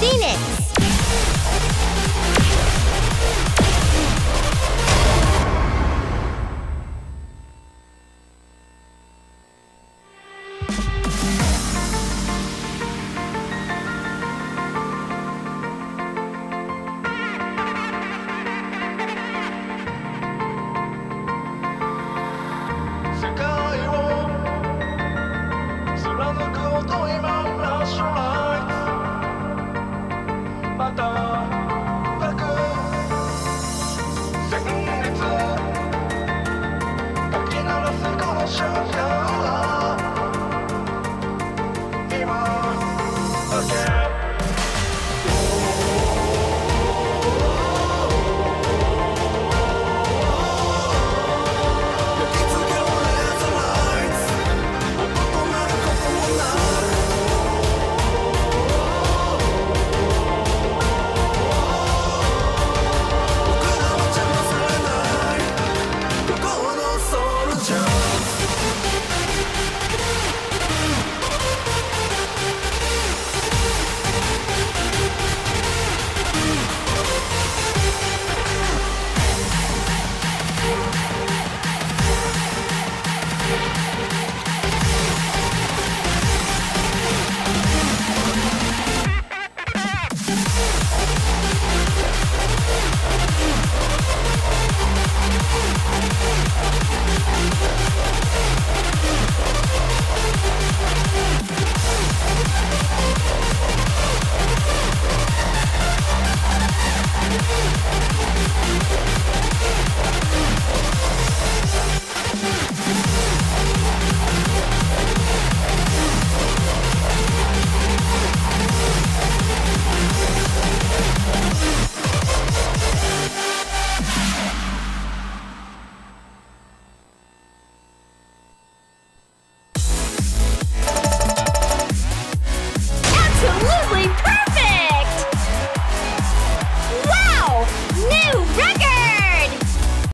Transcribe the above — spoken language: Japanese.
Phoenix. またくらすこの瞬間今 New record!